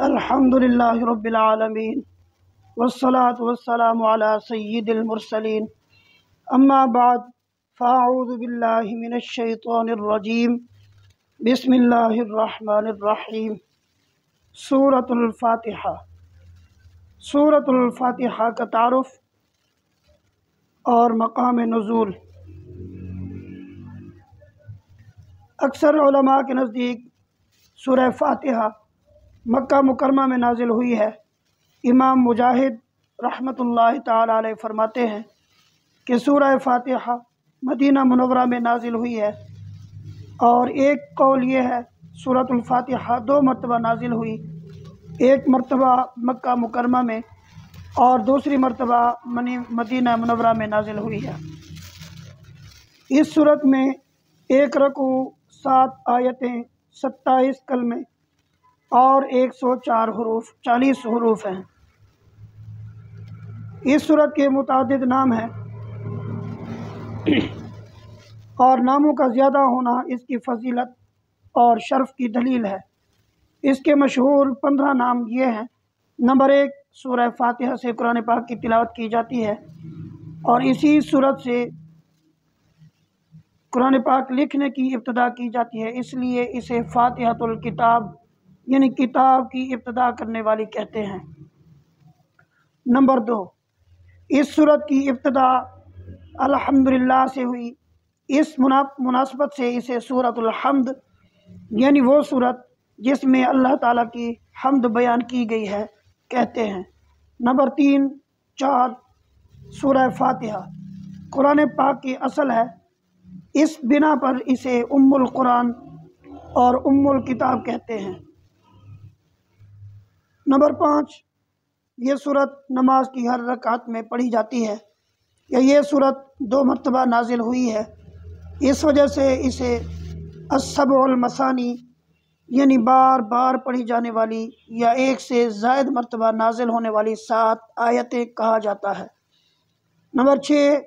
अल्हम्दुलिल्लाहि रब्बिल आलमीन। वस्सलातु वस्सलामु अला सय्यिदिल मुरसलीन। अम्मा बाद फ़ाऊज़ु बिल्लाहि मिनश शैतानिर रजीम। बिस्मिल्लाहिर रहमानिर रहीम। सूरतुल फातिहा। सूरतुल फातिहा का तारुफ और मकाम नज़ूल। अक्सर के नज़दीक सूरह फातिहा मक्का मुकरमा में नाजिल हुई है। इमाम मुजाहिद रहमतुल्लाह ताला फरमाते हैं कि सूरह फातिहा मदीना मुनवरा में नाजिल हुई है और एक कौल ये है, सूरतुल फातिहा दो मरतबा नाजिल हुई। एक मरतबा मक्का मुकरमा में और दूसरी मरतबा मनी मदीना मुनवरा में नाजिल हुई है। इस सूरत में एक रकू सात आयतें सत्ताईस कलमे और एक सौ चार हरूफ चालीस हरूफ हैं। इस सूरत के मुतद नाम हैं। और नामों का ज़्यादा होना इसकी फजीलत और शर्फ की दलील है। इसके मशहूर पंद्रह नाम ये हैं। नंबर एक सूरह फातिहा से कुरान पाक की तिलावत की जाती है। और इसी सूरत से कुरान पाक लिखने की इब्तदा की जाती है इसलिए इसे फ़ातिहतुल किताब यानी किताब की इब्तदा करने वाली कहते हैं। नंबर दो, इस सूरत की इब्तदा अल्हम्दुलिल्लाह से हुई। इस मुनासबत से इसे सूरतुल हम्द, यानी वो सूरत जिसमें अल्लाह ताला की हमद बयान की गई है, कहते हैं। नंबर तीन, चार, सूरह फातिहा। कुरान पाक की असल है, इस बिना पर इसे उम्मुल कुरान और उम्मुल किताब कहते हैं। नंबर पाँच, ये सूरत नमाज़ की हर रकात में पढ़ी जाती है। या ये सूरत दो मरतबा नाजिल हुई है। इस वजह से इसे असबुलमसानी यानी बार बार पढ़ी जाने वाली या एक से जायद मरतबा नाजिल होने वाली सात आयतें कहा जाता है। नंबर छः,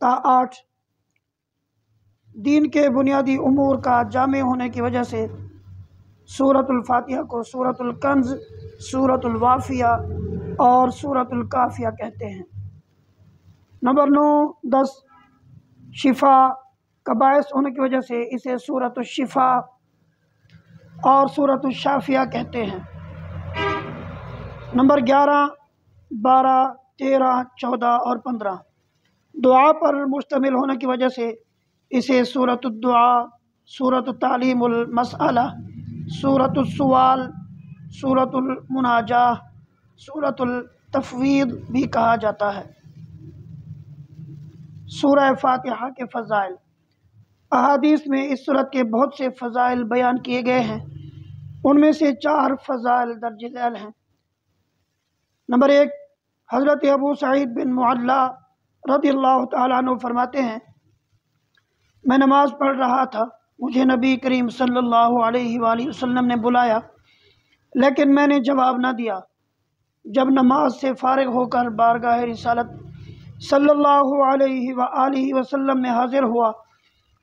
ता आठ, दीन के बुनियादी अमूर का जामे होने की वजह से सूरतुल फातिहा को सूरतुल कंज, सूरतुल वाफिया और सूरतुल काफिया कहते हैं। नंबर नौ, दस, शिफा, का बायस होने की वजह से इसे सूरत शिफा और सूरत शाफिया कहते हैं। नंबर ग्यारह, बारह, तेरह, चौदह और पंद्रह। दुआ पर मुश्तमिल होने की वजह से इसे सूरत दुआ सूरत सूरत सवाल सूरतुलमनाजा सूरतुलतफवीद भी कहा जाता है। सूरह फातिहा के फ़ज़ाइल। अहादीस में इस सूरत के बहुत से फ़ज़ाइल बयान किए गए हैं। उनमें से चार फ़ज़ाइल दर्ज झैल हैं। नंबर एक, हज़रत अबू सईद बिन मुअल्ला रदी तु फरमाते हैं, मैं नमाज़ पढ़ रहा था मुझे नबी करीम सल्लल्लाहु अलैहि वसल्लम ने बुलाया, लेकिन मैंने जवाब ना दिया। जब नमाज़ से फारग होकर बारगाह रिसालत सल्लल्लाहु अलैहि वसल्लम में हाज़िर हुआ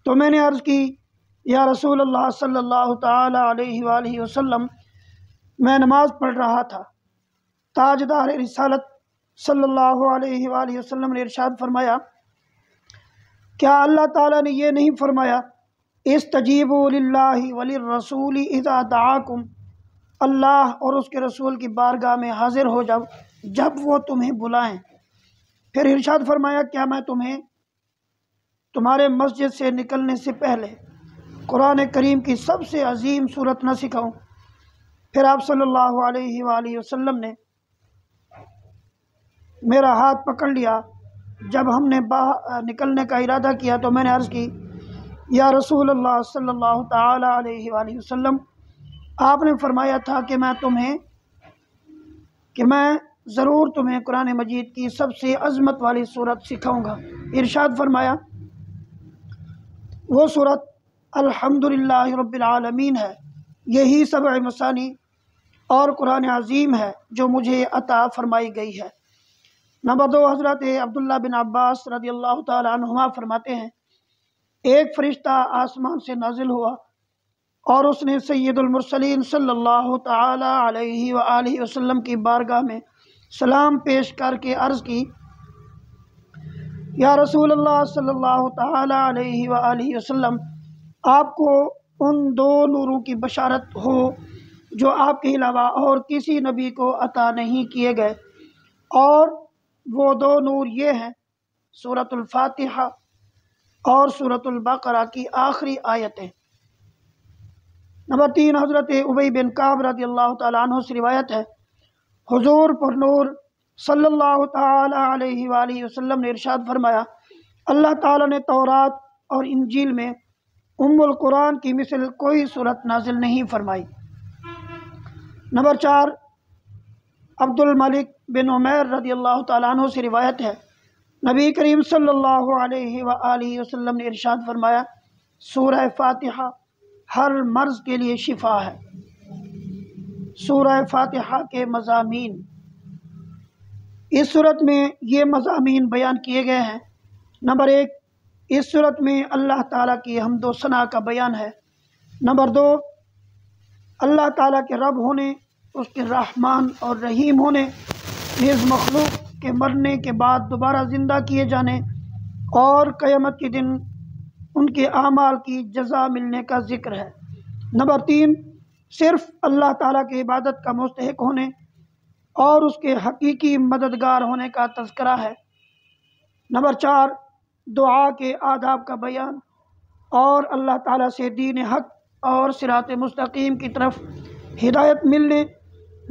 तो मैंने अर्ज़ की, या रसूल अल्लाह सल्लल्लाहु अलैहि वसल्लम, मैं नमाज़ पढ़ रहा था। ताजदार रिसालत सल्लल्लाहु अलैहि वसल्लम ने इरशाद फरमाया, क्या अल्लाह ताला ने ये नहीं फरमाया इस तजीब वली रसूल इज़ा दाकुम। अल्लाह और उसके रसूल की बारगाह में हाजिर हो जाओ, जब वो तुम्हें बुलाएँ। फिर इरशाद फरमाया, क्या मैं तुम्हें, तुम्हारे मस्जिद से निकलने से पहले कुरान करीम की सबसे अजीम सूरत न सिखाऊं? फिर आप सल्लल्लाहु अलैहि वसल्लम ने मेरा हाथ पकड़ लिया। जब हमने बाहर, निकलने का इरादा किया तो मैंने अर्ज़ की या रसूल अल्लाह सल्लल्लाहु अलैहि वसल्लम, आपने फरमाया था कि मैं तुम्हें, कि मैं ज़रूर तुम्हें कुरान मजीद की सबसे अज़मत वाली सूरत सिखाऊँगा। इरशाद फरमाया, वो सूरत अल्हम्दुलिल्लाह रब्बिल आलमीन है। यही सब मसानी और कुरान अजीम है जो मुझे अता फरमाई गई है। नंबर दो हज़रत अब्दुल्ला बिन अब्बास रदी अल्लाह तुमा फरमाते हैं एक फ़रिश्ता आसमान से नाजिल हुआ और उसने सैदुलमरसलिन सल्लल्लाहु अलैहि वसल्लम की बारगाह में सलाम पेश करके अर्ज़ की, या रसूल अल्लाह सल्लल्लाहु अलैहि वसल्लम, आपको उन दो नूरों की बशारत हो जो आपके अलावा और किसी नबी को अता नहीं किए गए। और वो दो नूर ये हैं, सूरतुल फातिहा और सूरतुल बकरा की आखिरी आयतें। नंबर तीन, हज़रत उबई बिन काब रदी अल्लाह से रिवायत है। हजूर पर नूर अलैहि वसल्लम ने इरशाद फरमाया, अल्लाह ताला ने तौरात और इंजील में उम्मुल कुरान की मिसल कोई सूरत नाजिल नहीं फरमाई। नंबर चार, अब्दुल मलिक बिन उमैर रदी अल्लाह तु से रिवायत है नबी करीम सल्लल्लाहु अलैहि वसल्लम ने इरशाद फरमाया, सूरह फातिहा हर मर्ज़ के लिए शिफा है। सूरह फातिहा के मजामी इस सूरत में ये मजामी बयान किए गए हैं। नंबर एक, इस सूरत में अल्लाह ताला की हमदोसना का बयान है। नंबर दो, अल्लाह ताला के रब होने, उसके रहमान और रहीम होने निज़ मखलूक के मरने के बाद दोबारा ज़िंदा किए जाने और क़यामत के दिन उनके अमाल की जजा मिलने का ज़िक्र है। नंबर तीन, सिर्फ़ अल्लाह ताला की इबादत का मुस्तक होने और उसके हकीकी मददगार होने का तस्करा है। नंबर चार, दुआ के आदाब का बयान और अल्लाह ताला से दीन हक और सिरात मुस्तकीम की तरफ़ हिदायत मिलने,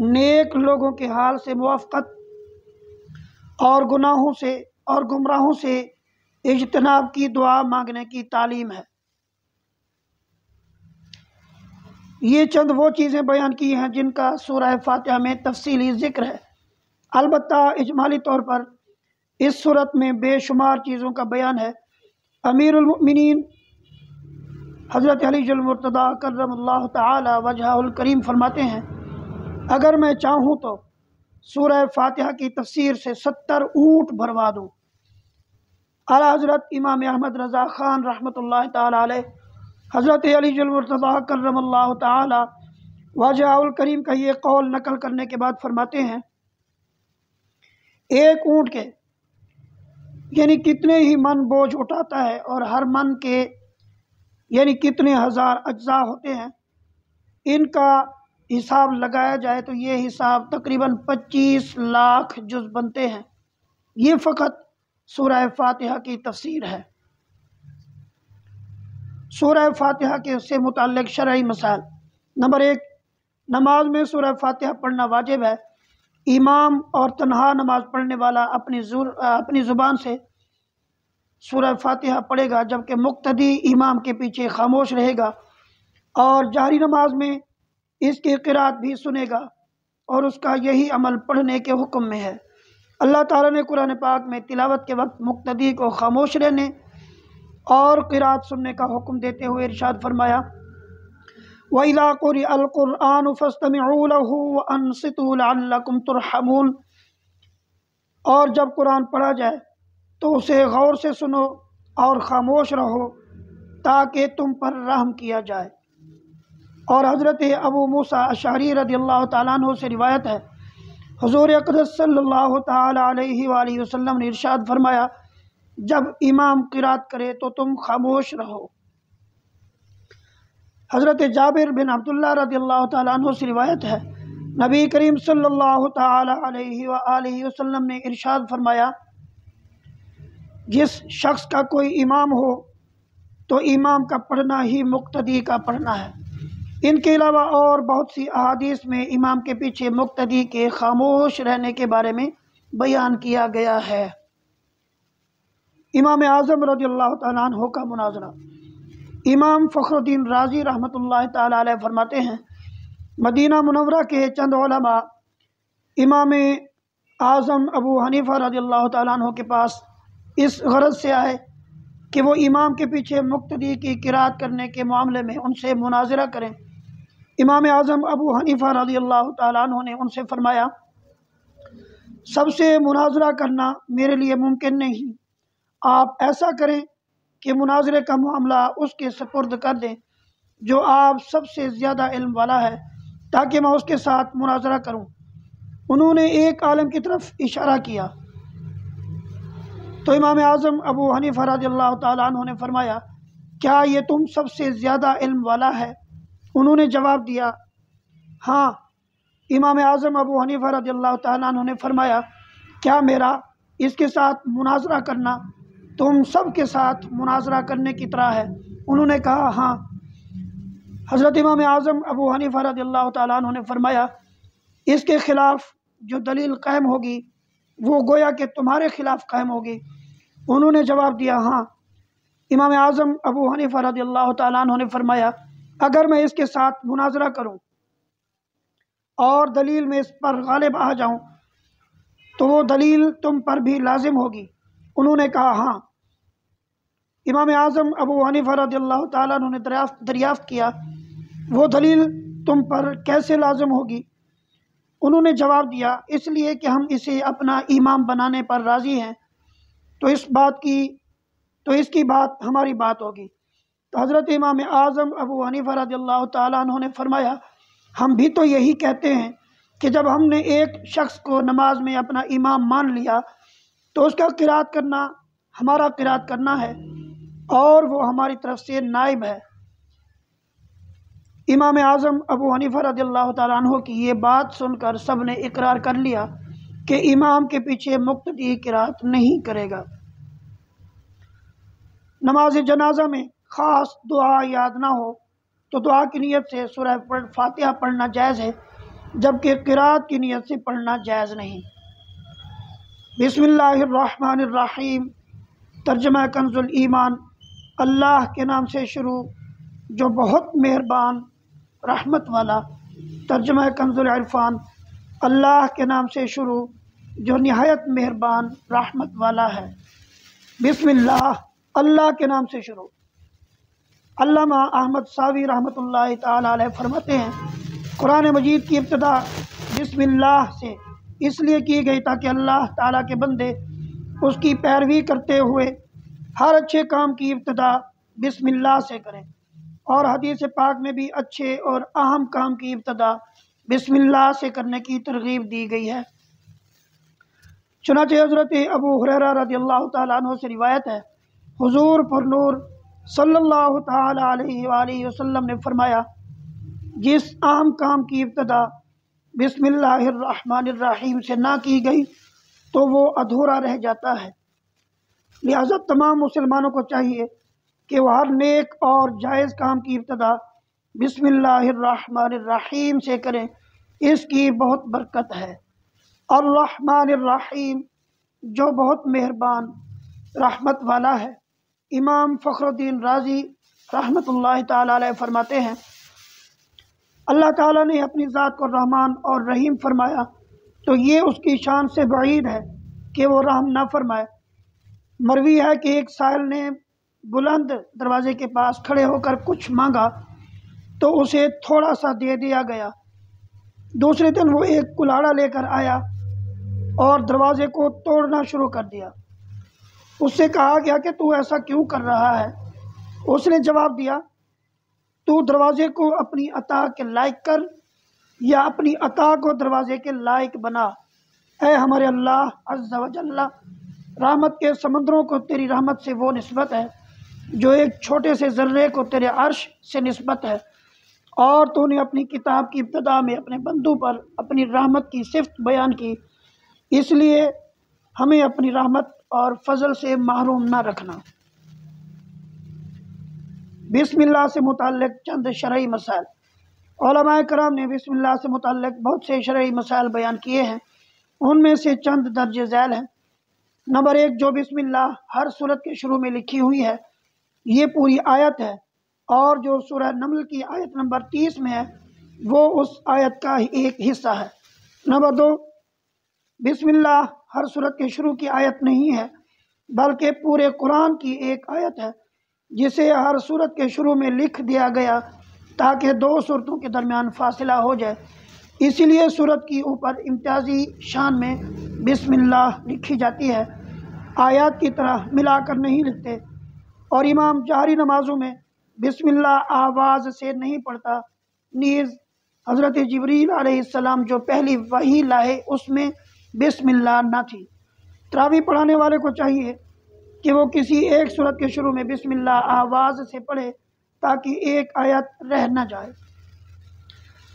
नेक लोगों के हाल से मुआफ़त और गुनाहों से और गुमराहों से इजतनाब की दुआ मांगने की तालीम है। ये चंद वो चीज़ें बयान की हैं जिनका सूरह फातह में तफसीली ज़िक्र है। अलबत् इजमाली तौर पर इस सूरत में बेशुमार चीज़ों का बयान है। अमीरमिन हज़रत अलीमरतदा करम वजह करीम फरमाते हैं, अगर मैं चाहूँ तो सूरह फातिहा की तफसीर से सत्तर ऊँट भरवा दूँ। अला हज़रत इमाम अहमद रज़ा ख़ान रहमत ताली हज़रत अलीमरतदा करम वाजाउल करीम का ये कौल नकल करने के बाद फरमाते हैं, एक ऊँट के, यानी कितने ही मन बोझ उठाता है और हर मन के, यानी कितने हज़ार अज्जा होते हैं, इनका हिसाब लगाया जाए तो ये हिसाब तकरीबन 25 लाख जुज बनते हैं। ये फ़कत सूरह फातिहा की तफसीर है। सूरह फातिहा के से मुतल शर्य मसाल नंबर एक, नमाज़ में सूरह फातिहा पढ़ना वाजिब है। इमाम और तनहा नमाज़ पढ़ने वाला अपनी अपनी ज़ुबान से सूरह फातिहा पढ़ेगा, जबकि मुक्तदी इमाम के पीछे खामोश रहेगा। और जारी नमाज़ में इसकी किरात भी सुनेगा और उसका यही अमल पढ़ने के हुक्म में है। अल्लाह ताला ने कुरान पाक में तिलावत के वक्त मुक्तदी को खामोश रहने और किरात सुनने का हुक्म देते हुए इरशाद फरमाया वलाक़ुरआन तुरहमून। और जब कुरान पढ़ा जाए तो उसे गौर से सुनो और ख़ामोश रहो ताकि तुम पर रहम किया जाए। और हज़रत अबू मूसा अशारी रदी अल्लाह तु से रिवायत है। हजूर अकदस सल्लल्लाहु अलैहि ने इरशाद फरमाया, जब इमाम किरात करे तो तुम खामोश रहो। हज़रत जाबिर बिन अब्दुल्ला रदी अल्लाह तु से रिवायत है। नबी करीम सल्लल्लाहु अलैहि वसल्लम ने इरशाद फरमाया, जिस शख्स का कोई इमाम हो तो इमाम का पढ़ना ही मुक्तदी का पढ़ना है। इनके अलावा और बहुत सी अहादीस में इमाम के पीछे मुक्तदी के खामोश रहने के बारे में बयान किया गया है। इमाम आज़म रज़ी अल्लाह तु का मुनाजरा। इमाम फ़खरुद्दीन राज़ी रहमत ला फरमाते हैं, मदीना मुनवरा के चंद इमाम आज़म अबू हनीफ़ा रज़ी अल्लाह तु के पास इस गरज से आए कि वो इमाम के पीछे मुक्तदी की किरात करने के मामले में उनसे मुनाजरा करें। इमाम आज़म अबू हनीफ़ा रज़ी अल्लाह तु ने उनसे फरमाया, सबसे मुनाजरा करना मेरे लिए मुमकिन नहीं। आप ऐसा करें कि मुनाजरे का मामला उसके सपुर्द कर दें, जो आप सबसे ज़्यादा इल्म वाला है, ताकि मैं उसके साथ मुनाजरा करूँ। उन्होंने एक आलम की तरफ़ इशारा किया। तो इमाम आज़म अबू हनीफ रज़ी अल्लाह तु ने फरमाया, क्या ये तुम सबसे ज़्यादा इल्म वाला है? उन्होंने जवाब दिया हाँ इमाम आज़म अबू हनीफ रज़ी अल्लाह तु ने फरमाया, क्या मेरा इसके साथ मुनाजरा करना तुम सब के साथ मुनाजरा करने की तरह है? उन्होंने कहा हाँ। हज़रत इमाम आज़म अबू हनीफ़ा रदी अल्लाह तु ने फरमाया, इसके ख़िलाफ़ जो दलील कायम होगी, वो गोया कि तुम्हारे ख़िलाफ़ कायम होगी। उन्होंने जवाब दिया हाँ। इमाम आज़म अबू हनीफ़ा रदी अल्लाह तु ने फरमाया अगर मैं इसके साथ मुनाजरा करूँ और दलील में इस पर गालिब आ जाऊँ तो वो दलील तुम पर भी लाजिम होगी। उन्होंने कहा हाँ। इमाम आज़म अबू हनीफ़ा रदी अल्लाह तु ने दरियाफ्त किया। वो दलील तुम पर कैसे लाजम होगी? उन्होंने जवाब दिया, इसलिए कि हम इसे अपना इमाम बनाने पर राज़ी हैं। तो इस बात की तो इसकी बात हमारी बात होगी। तो हज़रत इमाम आज़म अबू हनीफ़ा रज़ी तु ने फरमाया, हम भी तो यही कहते हैं कि जब हमने एक शख्स को नमाज़ में अपना इमाम मान लिया तो उसका किरात करना, हमारा किरात करना है और वो हमारी तरफ़ से नायब है। इमाम आज़म अबू हनीफ़ा रदील्ला तु की ये बात सुनकर सबने इकरार कर लिया कि इमाम के पीछे मुक्ति किरात नहीं करेगा। नमाज़ जनाजा में ख़ास दुआ याद ना हो तो दुआ की नीयत से सुरह पढ़, फातिहा पढ़ना जायज़ है, जबकि किरात की नीयत से पढ़ना जायज़ नहीं। बिसमीम तर्जमा कंजुल ईमान, अल्लाह के नाम से शुरू, जो बहुत मेहरबान, रहमत वाला, तर्जमा कंजुल इरफान, अल्लाह के नाम से शुरू, जो नहायत मेहरबान, रहमत वाला है। बिस्मिल्लाह, अल्लाह के नाम से शुरू। अल्लामा अहमद सावी रहमत ताला फरमाते हैं, कुरान मजीद की इब्तदा बिस्मिल्लाह से इसलिए की गई ताकि अल्लाह ताला के बंदे उसकी पैरवी करते हुए हर अच्छे काम की इब्तदा बिस्मिल्लाह से करें। और हदीस पाक में भी अच्छे और अहम काम की इब्तदा बिस्मिल्लाह से करने की तरगीब दी गई है। चुनाच हज़रत अबू हुररा रदी अल्लाह तु से रिवायत है, हुजूर पुरनूर सल्लल्लाहु अलैहि वसल्लम ने फरमाया, जिस आम काम की इब्तदा बिस्मिल्लाहिर्रहमानिर्रहीम से ना की गई तो वो अधूरा रह जाता है। लिहाजा तमाम मुसलमानों को चाहिए कि वह हर नेक और जायज़ काम की इब्तदा बिस्मिल्लाहिर्रहमानिर्रहीम से करें। इसकी बहुत बरकत है। और रहमानिर्रहीम जो बहुत मेहरबान, रहमत वाला है। इमाम फ़खरुद्दीन राज़ी रहमतुल्लाह ताला फरमाते हैं, अल्लाह ताला ने अपनी ज़ात को रहमान और रहीम फरमाया तो ये उसकी शान से बईद है कि वो रहम ना फरमाए। मरवी है कि एक साहिल ने बुलंद दरवाजे के पास खड़े होकर कुछ मांगा तो उसे थोड़ा सा दे दिया गया। दूसरे दिन वो एक कुल्हाड़ा लेकर आया और दरवाजे को तोड़ना शुरू कर दिया। उससे कहा गया कि तू ऐसा क्यों कर रहा है? उसने जवाब दिया, तू दरवाजे को अपनी अता के लायक कर या अपनी अता को दरवाजे के लायक बना। है हमारे अल्लाह अज्जा रहमत के समंदरों को तेरी रहमत से वो नस्बत है, जो एक छोटे से ज़र्रे को तेरे अर्श से नस्बत है। और तूने अपनी किताब की इब्तदा में अपने बंदू पर अपनी रहमत की सिफत बयान की। इसलिए हमें अपनी रहमत और फजल से महरूम ना रखना। बिस्मिल्लाह से मुतक़ चंद शरय मसाइल। कराम ने बिस्मिल्लाह से मुतक़ बहुत से शरय मसाइल बयान किए हैं। उनमें से चंद दर्ज झैल हैं। नंबर एक जो बिस्मिल्लाह हर सूरत के शुरू में लिखी हुई है, ये पूरी आयत है। और जो सूरह नमल की आयत नंबर तीस में है, वो उस आयत का एक हिस्सा है। नंबर दो, बिस्मिल्लाह हर सूरत के शुरू की आयत नहीं है, बल्कि पूरे कुरान की एक आयत है, जिसे हर सूरत के शुरू में लिख दिया गया ताकि दो सूरतों के दरमियान फासला हो जाए। इसीलिए सूरत की ऊपर इम्तियाजी शान में बिस्मिल्लाह लिखी जाती है। आयत की तरह मिलाकर नहीं लिखते और इमाम जहरी नमाज़ों में बिस्मिल्लाह आवाज़ से नहीं पढ़ता। नीज़, हज़रत जबरील अलैहिस्सलाम जो पहली वही लाए, उसमें बिस्मिल्लाह ना थी। त्रावी पढ़ाने वाले को चाहिए कि वो किसी एक सूरत के शुरू में बिस्मिल्लाह आवाज़ से पढ़े ताकि एक आयत रह न जाए।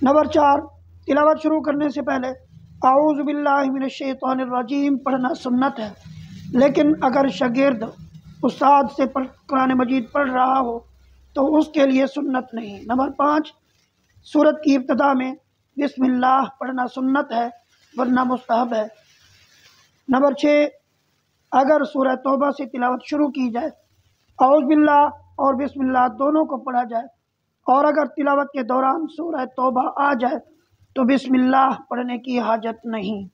नंबर चार, तिलावत शुरू करने से पहले आउज़बिल्लिनशैतरजीम पढ़ना सुन्नत है। लेकिन अगर शगिर्द उस्ताद से कुरान मजीद पढ़ रहा हो तो उसके लिए सुन्नत नहीं। नंबर पाँच, सूरत की इब्तदा में बिस्मिल्लाह पढ़ना सुन्नत है। वरना मुस्तहब है। नंबर छः अगर सूरह तोबा से तिलावत शुरू की जाए बिल्ला और बिस्मिल्लाह दोनों को पढ़ा जाए, और अगर तिलावत के दौरान सूरह तोबा आ जाए तो बिस्मिल्लाह पढ़ने की हाजत नहीं।